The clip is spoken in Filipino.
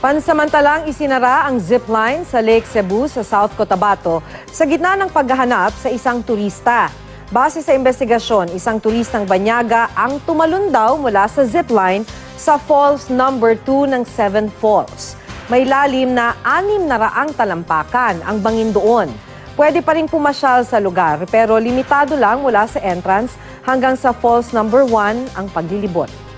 Pansamantalang isinara ang zipline sa Lake Cebu sa South Cotabato sa gitna ng paghahanap sa isang turista. Base sa investigasyon, isang turistang Banyaga ang tumalon daw mula sa zipline sa Falls number 2 ng Seven Falls. May lalim na anim na raang talampakan ang bangin doon. Pwede pa rin pumasyal sa lugar pero limitado lang mula sa entrance hanggang sa Falls number 1 ang paglilibot.